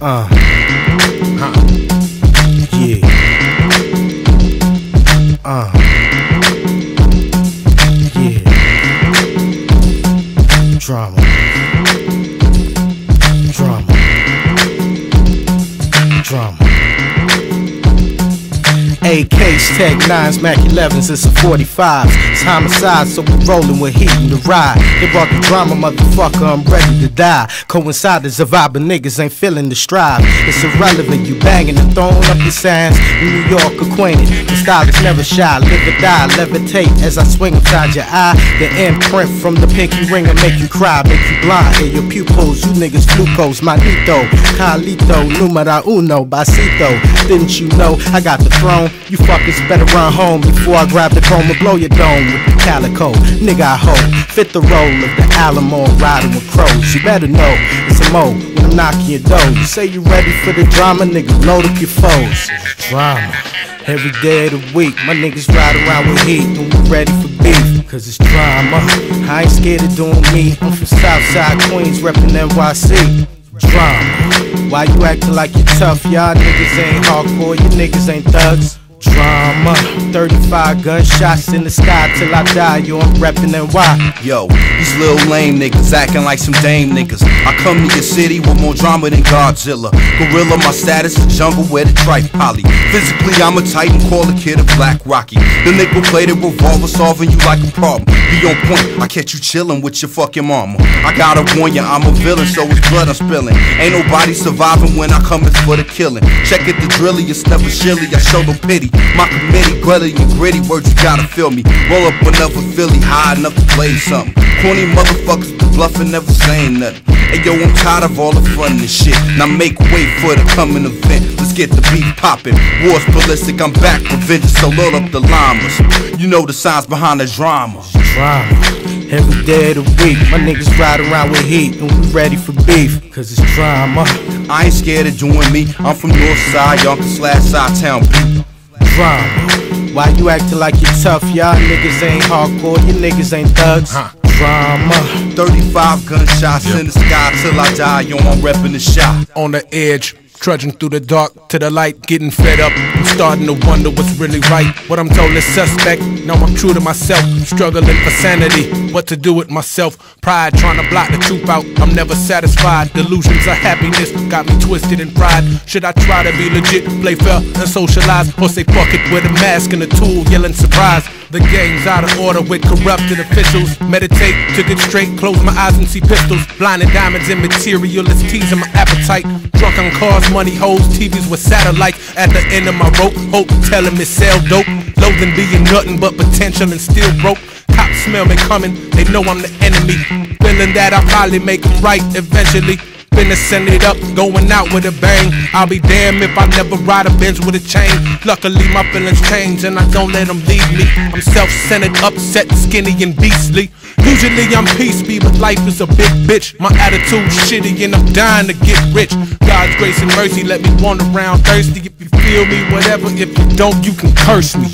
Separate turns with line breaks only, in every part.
Uh. Huh. Yeah. Uh. Yeah. Drama. Drama. Drama. AKs, Tech 9s, Mac 11s, it's a 45s. It's homicide, so we're rolling with heat in the ride. They brought the drama, motherfucker, I'm ready to die. Coinciders of vibe, but niggas ain't feeling the strive. It's irrelevant, you banging and throwing up your signs. New York, acquainted. The style is never shy, live or die, levitate as I swing inside your eye. The imprint from the pinky ring will make you cry, make you blind. And your pupils, you niggas glucose, manito, Carlito, numero uno, basito. Didn't you know I got the throne? You fuckers better run home before I grab the chrome and blow your dome with the calico. Nigga, I hope fit the role of the Alamo riding with crows. You better know it's a mo when I'm knocking your door. You say you ready for the drama, nigga, load up your foes. Drama. Every day of the week, my niggas ride around with heat and we ready for beef. Cause it's drama. I ain't scared of doing me. I'm from Southside Queens, reppin' NYC. Drama. Why you acting like you tough? Y'all niggas ain't hardcore, you niggas ain't thugs. Drama. 35 gunshots in the sky till I die. Yo, I'm reppin' NY.
Yo, these little lame niggas acting like some dame niggas. I come to your city with more drama than Godzilla. Gorilla, my status is jungle where the tripe poly. Physically, I'm a titan, call a kid a black Rocky. The play the revolver, solving you like a problem. Be on point, I catch you chillin' with your fucking mama. I gotta warn ya, I'm a villain, so it's blood I'm spilling. Ain't nobody surviving when I come in for the killing. Check it, the drilly, it's never chilly, I show no pity. My committee, gritty and gritty, words you gotta feel me. Roll up another Philly, high enough to play something. Corny motherfuckers bluffing, never saying nothing. Hey yo, I'm tired of all the fun and shit. Now make way for the coming event. Let's get the beat poppin'. War's ballistic, I'm back for vengeance, so load up the llamas. You know the signs behind the drama.
Drama. Every day of the week, my niggas ride around with heat and we ready for beef. Cause it's drama.
I ain't scared of doing me. I'm from North Side, Yonkers slash Side Town.
Drama. Why you acting like you tough? Y'all niggas ain't hardcore, you niggas ain't thugs. Drama.
35 gunshots in the sky till I die. Yo, I'm reppin' the shot.
on the edge. Trudging through the dark to the light, getting fed up. I'm starting to wonder what's really right. What I'm told is suspect. Now I'm true to myself, struggling for sanity. What to do with myself? Pride trying to block the truth out. I'm never satisfied. Delusions of happiness got me twisted in pride. Should I try to be legit, play fair, and socialize? Or say fuck it with a mask and a tool, yelling surprise? The game's out of order with corrupted officials. Meditate to get straight, close my eyes and see pistols. Blinding diamonds and materialists teasing my appetite. Drunk on cars, money, hoes, TVs with satellites. At the end of my rope, hope telling me sell dope. Loathing being nothing but potential and still broke. Cops smell me coming, they know I'm the enemy. Feeling that I'll probably make 'em right eventually. Finna send it up, going out with a bang. I'll be damned if I never ride a Benz with a chain. Luckily, my feelings change and I don't let them lead me. I'm self centered, upset, skinny, and beastly. Usually I'm peace be, but life is a big bitch. My attitude shitty and I'm dying to get rich. God's grace and mercy let me wander around thirsty. If you feel me, whatever. If you don't, you can curse me.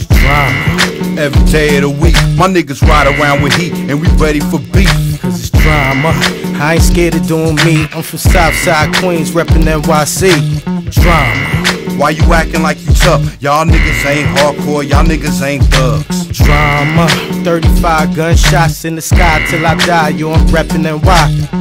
Every day of the week, my niggas ride around with heat and we ready for beef.
Cause it's drama. I ain't scared of doing me. I'm from Southside Queens, reppin' NYC. Drama.
Why you acting like you tough? Y'all niggas ain't hardcore, y'all niggas ain't thugs.
Drama. 35 gunshots in the sky till I die. Yo, I'm reppin' NY.